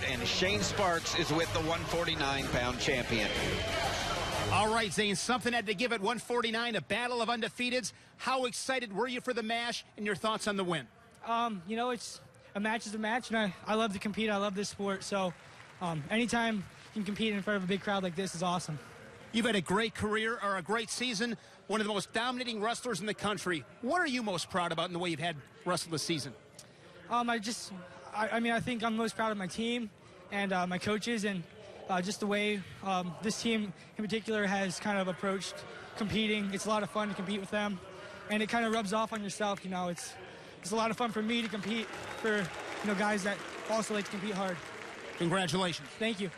And Shane Sparks is with the 149-pound champion. All right, Zain, something had to give at 149, a battle of undefeateds. How excited were you for the MASH and your thoughts on the win? Um, you know, it's a match is a match, and I, I love to compete. I love this sport. So um, anytime you can compete in front of a big crowd like this is awesome. You've had a great career or a great season, one of the most dominating wrestlers in the country. What are you most proud about in the way you've had wrestled this season? Um, I just, I, I, mean, I think I'm most proud of my team and uh, my coaches and uh, just the way um, this team in particular has kind of approached competing. It's a lot of fun to compete with them, and it kind of rubs off on yourself. You know, it's it's a lot of fun for me to compete for you know guys that also like to compete hard. Congratulations. Thank you.